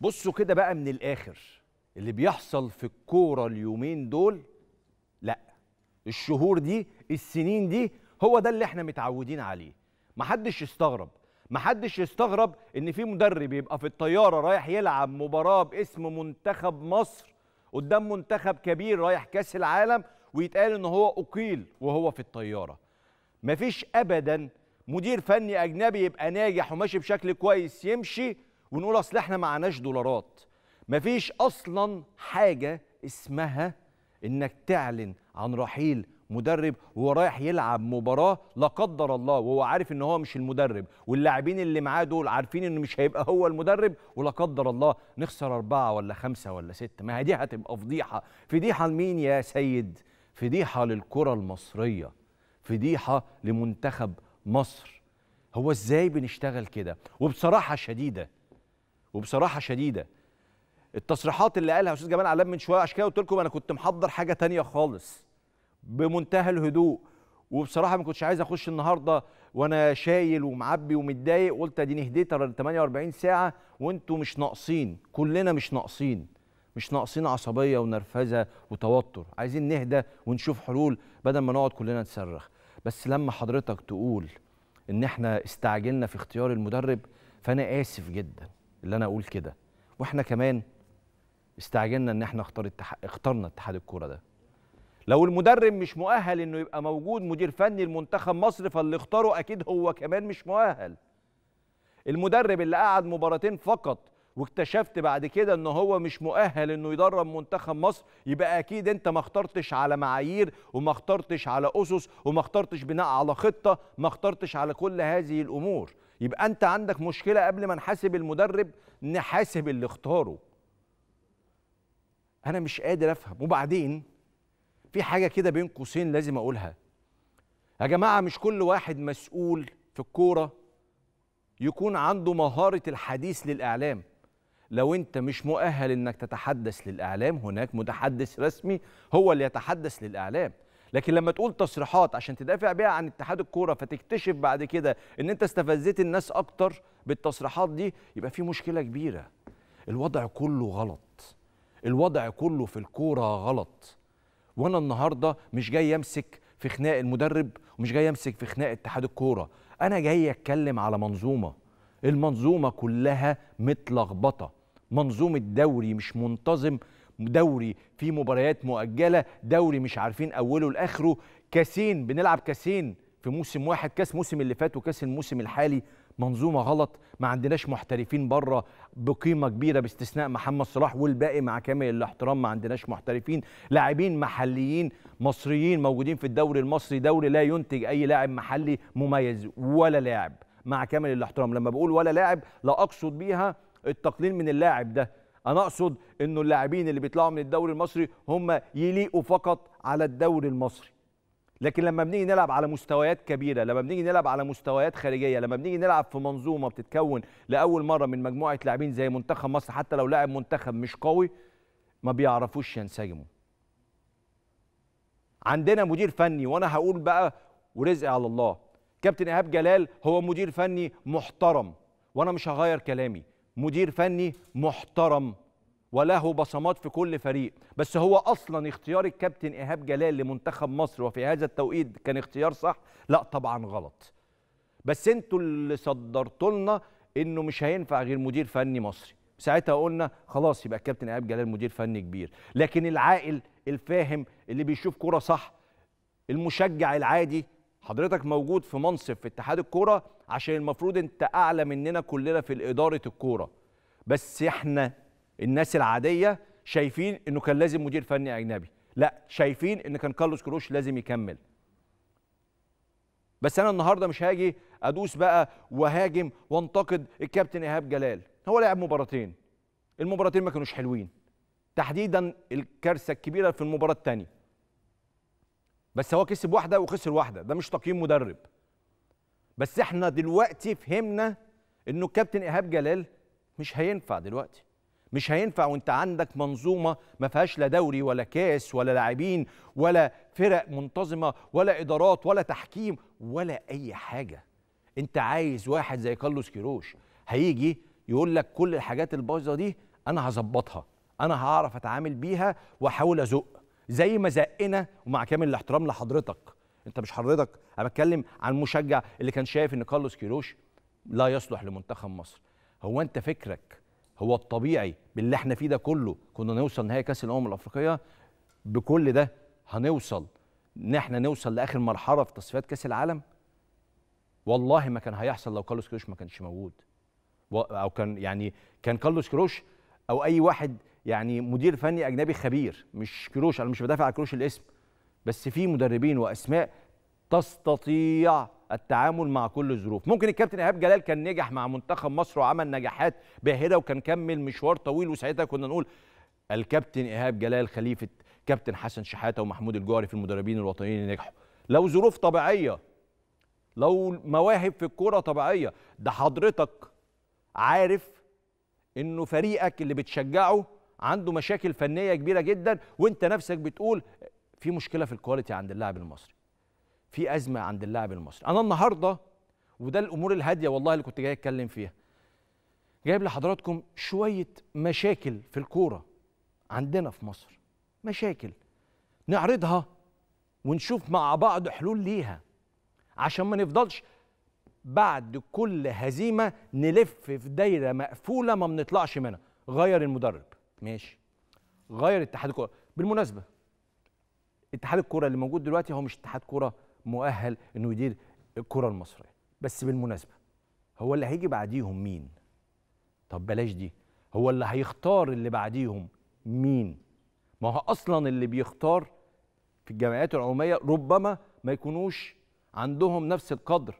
بصوا كده بقى من الآخر اللي بيحصل في الكورة اليومين دول لا الشهور دي السنين دي هو ده اللي إحنا متعودين عليه. محدش يستغرب محدش يستغرب إن في مدرب يبقى في الطيارة رايح يلعب مباراة باسم منتخب مصر قدام منتخب كبير رايح كأس العالم ويتقال إن هو أقيل وهو في الطيارة. مفيش ابدا مدير فني أجنبي يبقى ناجح وماشي بشكل كويس يمشي ونقول أصل إحنا معناش دولارات. مفيش أصلا حاجة اسمها إنك تعلن عن رحيل مدرب وهو رايح يلعب مباراة لا قدر الله وهو عارف إن هو مش المدرب. واللاعبين اللي معاه دول عارفين إنه مش هيبقى هو المدرب ولا قدر الله. نخسر أربعة ولا خمسة ولا ستة. ما هي دي هتبقى فضيحة. فضيحة لمين يا سيد؟ فضيحة للكرة المصرية. فضيحة لمنتخب مصر. هو إزاي بنشتغل كده؟ وبصراحة شديدة. وبصراحة شديدة. التصريحات اللي قالها أستاذ جمال علام من شوية عشان كده قلت لكم أنا كنت محضر حاجة تانية خالص بمنتهى الهدوء وبصراحة ما كنتش عايز أخش النهارده وأنا شايل ومعبي ومتضايق قلت أديني هديت 48 ساعة وأنتوا مش ناقصين كلنا مش ناقصين مش ناقصين عصبية ونرفزة وتوتر عايزين نهدى ونشوف حلول بدل ما نقعد كلنا نصرخ. بس لما حضرتك تقول إن إحنا استعجلنا في اختيار المدرب فأنا آسف جدا. اللي أنا أقول كده. وإحنا كمان استعجلنا إن إحنا اختار التح... اخترنا اتحاد الكورة ده. لو المدرب مش مؤهل إنه يبقى موجود مدير فني لمنتخب مصر فاللي اختاره أكيد هو كمان مش مؤهل. المدرب اللي قعد مباراتين فقط واكتشفت بعد كده إن هو مش مؤهل إنه يدرب منتخب مصر يبقى أكيد أنت ما اخترتش على معايير وما اخترتش على أسس وما اخترتش بناء على خطة ما اخترتش على كل هذه الأمور. يبقى أنت عندك مشكلة قبل ما نحاسب المدرب نحاسب اللي اختاره. أنا مش قادر أفهم. وبعدين في حاجة كده بين قوسين لازم أقولها. يا جماعة مش كل واحد مسؤول في الكورة يكون عنده مهارة الحديث للإعلام. لو انت مش مؤهل انك تتحدث للإعلام هناك متحدث رسمي هو اللي يتحدث للإعلام. لكن لما تقول تصريحات عشان تدافع بيها عن اتحاد الكورة فتكتشف بعد كده إن انت استفزيت الناس أكتر بالتصريحات دي يبقى في مشكلة كبيرة. الوضع كله غلط. الوضع كله في الكورة غلط. وأنا النهارده مش جاي أمسك في خناق المدرب ومش جاي أمسك في خناق اتحاد الكورة. أنا جاي أتكلم على منظومة. المنظومة كلها متلخبطة. منظومة دوري مش منتظم دوري في مباريات مؤجلة دوري مش عارفين أوله لآخره. كاسين بنلعب كاسين في موسم واحد كاس موسم اللي فات وكاس الموسم الحالي. منظومة غلط ما عندناش محترفين بره بقيمة كبيرة باستثناء محمد صلاح والباقي مع كامل الاحترام ما عندناش محترفين. لاعبين محليين مصريين موجودين في الدوري المصري دوري لا ينتج أي لاعب محلي مميز ولا لاعب مع كامل الاحترام. لما بقول ولا لاعب لا أقصد بيها التقليل من اللاعب ده. أنا أقصد إنه اللاعبين اللي بيطلعوا من الدوري المصري هم يليقوا فقط على الدوري المصري. لكن لما بنيجي نلعب على مستويات كبيرة لما بنيجي نلعب على مستويات خارجية لما بنيجي نلعب في منظومة بتتكون لأول مرة من مجموعة لاعبين زي منتخب مصر حتى لو لاعب منتخب مش قوي ما بيعرفوش ينسجموا. عندنا مدير فني وأنا هقول بقى ورزقي على الله. كابتن إيهاب جلال هو مدير فني محترم وأنا مش هغير كلامي. مدير فني محترم وله بصمات في كل فريق بس هو أصلا اختيار الكابتن إيهاب جلال لمنتخب مصر وفي هذا التوقيت كان اختيار صح؟ لا طبعا غلط. بس أنتوا اللي صدرتوا لنا إنه مش هينفع غير مدير فني مصري. ساعتها قلنا خلاص يبقى الكابتن إيهاب جلال مدير فني كبير. لكن العاقل الفاهم اللي بيشوف كورة صح المشجع العادي حضرتك موجود في منصب في اتحاد الكورة عشان المفروض انت أعلى مننا كلنا في إدارة الكورة. بس إحنا الناس العادية شايفين إنه كان لازم مدير فني أجنبي. لا شايفين إن كان كارلوس كروش لازم يكمل. بس أنا النهارده مش هاجي أدوس بقى وهاجم وانتقد الكابتن إيهاب جلال. هو لعب مباراتين. المباراتين ما كانوش حلوين. تحديدا الكارثة الكبيرة في المباراة الثانية بس هو كسب واحدة وخسر واحدة ده مش تقييم مدرب. بس إحنا دلوقتي فهمنا إنه الكابتن إيهاب جلال مش هينفع دلوقتي. مش هينفع وإنت عندك منظومة ما فيهاش لا دوري ولا كاس ولا لاعبين ولا فرق منتظمة ولا إدارات ولا تحكيم ولا أي حاجة. إنت عايز واحد زي كارلوس كيروش هيجي يقول لك كل الحاجات البايظة دي أنا هظبطها أنا هعرف أتعامل بيها وأحاول ازق زي ما زقنا ومع كامل الاحترام لحضرتك. انت مش حضرتك أنا بتكلم عن المشجع اللي كان شايف إن كارلوس كيروش لا يصلح لمنتخب مصر. هو أنت فكرك هو الطبيعي باللي إحنا فيه ده كله كنا نوصل نهائي كأس الأمم الأفريقية؟ بكل ده هنوصل إن إحنا نوصل لآخر مرحلة في تصفيات كأس العالم؟ والله ما كان هيحصل لو كارلوس كيروش ما كانش موجود. أو كان يعني كان كارلوس كيروش أو أي واحد يعني مدير فني أجنبي خبير مش كيروش أنا مش بدافع عن كيروش الاسم بس في مدربين وأسماء تستطيع التعامل مع كل الظروف. ممكن الكابتن إيهاب جلال كان نجح مع منتخب مصر وعمل نجاحات باهره وكان كمل مشوار طويل وساعتها كنا نقول الكابتن إيهاب جلال خليفة كابتن حسن شحاتة ومحمود الجوهري في المدربين الوطنيين اللي نجحوا. لو ظروف طبيعية لو مواهب في الكورة طبيعية ده حضرتك عارف إنه فريقك اللي بتشجعه عنده مشاكل فنية كبيرة جدا وانت نفسك بتقول في مشكلة في الكواليتي عند اللاعب المصري. في أزمة عند اللاعب المصري. أنا النهارده وده الأمور الهادية والله اللي كنت جاي أتكلم فيها جايب لحضراتكم شوية مشاكل في الكورة عندنا في مصر. مشاكل. نعرضها ونشوف مع بعض حلول ليها. عشان ما نفضلش بعد كل هزيمة نلف في دايرة مقفولة ما بنطلعش منها. غير المدرب. ماشي. غير اتحاد الكورة. بالمناسبة اتحاد الكورة اللي موجود دلوقتي هو مش اتحاد كورة مؤهل إنه يدير الكره المصرية. بس بالمناسبة هو اللي هيجي بعديهم مين؟ طب بلاش دي. هو اللي هيختار اللي بعديهم مين؟ ما هو أصلا اللي بيختار في الجمعيات العمومية ربما ما يكونوش عندهم نفس القدر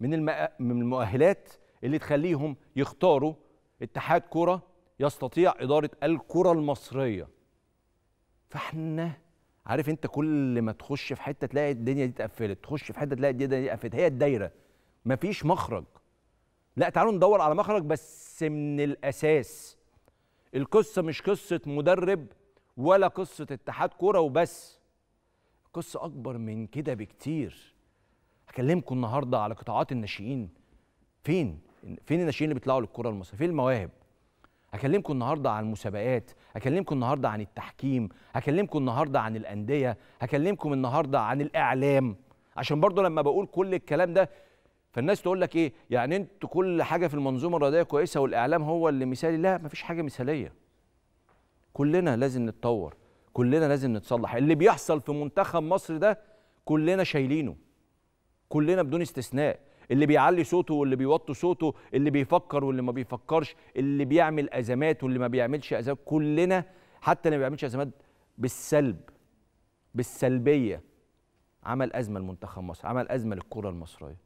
من من المؤهلات اللي تخليهم يختاروا اتحاد كره يستطيع إدارة الكرة المصرية. فإحنا عارف أنت كل ما تخش في حتة تلاقي الدنيا دي اتقفلت تخش في حتة تلاقي الدنيا دي اتقفلت هي الدايرة. مفيش مخرج. لا تعالوا ندور على مخرج بس من الأساس. القصة مش قصة مدرب ولا قصة اتحاد كورة وبس. قصة أكبر من كده بكتير. هكلمكم النهارده على قطاعات الناشئين. فين؟ فين الناشئين اللي بيطلعوا للكرة المصرية؟ فين المواهب؟ هكلمكم النهارده عن المسابقات هكلمكم النهارده عن التحكيم هكلمكم النهارده عن الأندية هكلمكم النهارده عن الإعلام. عشان برضه لما بقول كل الكلام ده فالناس تقول لك إيه؟ يعني أنتوا كل حاجة في المنظومة الرياضية كويسة والإعلام هو اللي مثالي؟ لا مفيش حاجة مثالية. كلنا لازم نتطور كلنا لازم نتصلح. اللي بيحصل في منتخب مصر ده كلنا شايلينه كلنا بدون استثناء. اللي بيعلي صوته واللي بيوطي صوته اللي بيفكر واللي ما بيفكرش اللي بيعمل أزمات واللي ما بيعملش أزمات. كلنا حتى اللي ما بيعملش أزمات بالسلب بالسلبية. عمل أزمة لمنتخب مصر عمل أزمة للكرة المصرية.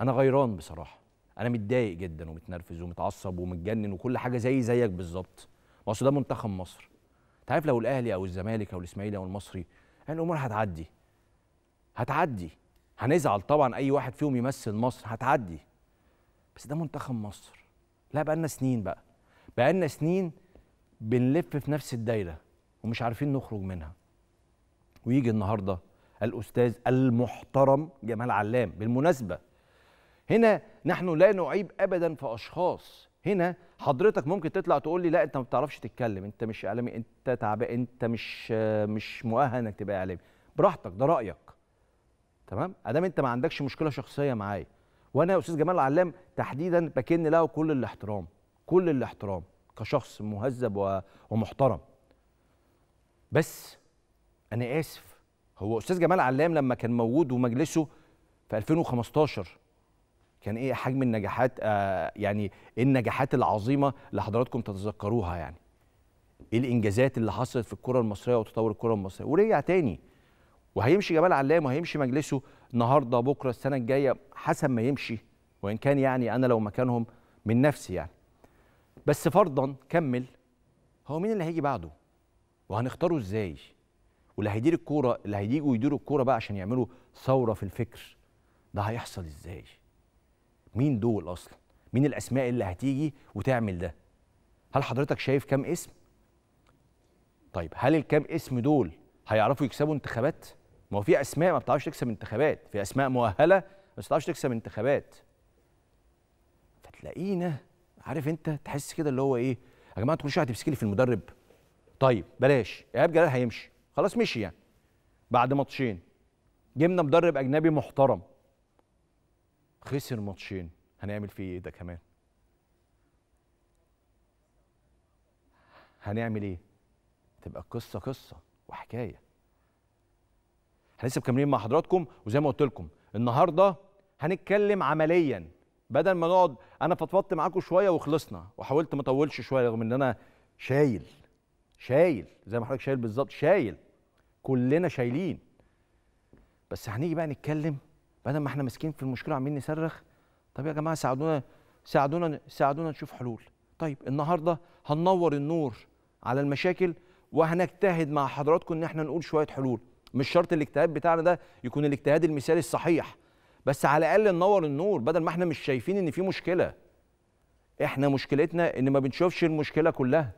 أنا غيران بصراحة. أنا متضايق جدا ومتنرفز ومتعصب ومتجنن وكل حاجة زي زيك بالظبط. ما اصل ده منتخب مصر. أنت عارف لو الأهلي أو الزمالك أو الإسماعيلي أو المصري يعني الأمور هتعدي. هتعدي. هنزعل طبعا أي واحد فيهم يمثل مصر هتعدي. بس ده منتخب مصر. لا بقالنا سنين بقى. بقالنا سنين بنلف في نفس الدايرة ومش عارفين نخرج منها. ويجي النهارده الأستاذ المحترم جمال علام بالمناسبة. هنا نحن لا نعيب ابدا في أشخاص. هنا حضرتك ممكن تطلع تقول لي لا أنت ما بتعرفش تتكلم. أنت مش إعلامي أنت تعبان أنت مش مش مؤهل إنك تبقى إعلامي. براحتك ده رأيك. تمام؟ أدام أنت ما عندكش مشكلة شخصية معايا. وأنا يا أستاذ جمال علام تحديدا بكن له كل الاحترام كل الاحترام كشخص مهذب ومحترم. بس أنا آسف. هو أستاذ جمال علام لما كان موجود ومجلسه في 2015 كان إيه حجم النجاحات؟ آه يعني النجاحات العظيمة اللي حضراتكم تتذكروها يعني. إيه الإنجازات اللي حصلت في الكرة المصرية وتطور الكرة المصرية؟ ورجع تاني. وهيمشي جمال علام وهيمشي مجلسه النهارده بكره السنة الجايه حسب ما يمشي وإن كان يعني أنا لو مكانهم من نفسي يعني. بس فرضا كمل هو مين اللي هيجي بعده؟ وهنختاره إزاي؟ واللي هيدير الكورة اللي هيجوا يديروا الكورة بقى عشان يعملوا ثورة في الفكر ده هيحصل إزاي؟ مين دول أصلا؟ مين الأسماء اللي هتيجي وتعمل ده؟ هل حضرتك شايف كام اسم؟ طيب هل الكام اسم دول هيعرفوا يكسبوا انتخابات؟ ما هو في أسماء ما بتعرفش تكسب انتخابات في أسماء مؤهلة بس ما بتعرفش تكسب انتخابات. فتلاقينا عارف أنت تحس كده اللي هو إيه يا جماعة شوية هتمسكي لي في المدرب. طيب بلاش. إيهاب جلال هيمشي. خلاص مشي يعني. بعد ماتشين. جبنا مدرب أجنبي محترم. خسر ماتشين. هنعمل فيه إيه ده كمان؟ هنعمل إيه؟ تبقى القصة قصة وحكاية. إحنا لسه مكملين مع حضراتكم وزي ما قلت لكم النهارده هنتكلم عمليا. بدل ما نقعد أنا فضفضت معاكم شوية وخلصنا وحاولت ما أطولش شوية رغم إن أنا شايل شايل زي ما حضرتك شايل بالظبط شايل. كلنا شايلين. بس هنيجي بقى نتكلم بدل ما إحنا ماسكين في المشكلة وعمالين نصرخ طب يا جماعة ساعدونا ساعدونا ساعدونا نشوف حلول. طيب النهارده هننور النور على المشاكل وهنجتهد مع حضراتكم إن إحنا نقول شوية حلول. مش شرط الاجتهاد بتاعنا ده يكون الاجتهاد المثالي الصحيح. بس على الأقل ننور النور بدل ما إحنا مش شايفين إن في مشكلة. إحنا مشكلتنا إن ما بنشوفش المشكلة كلها.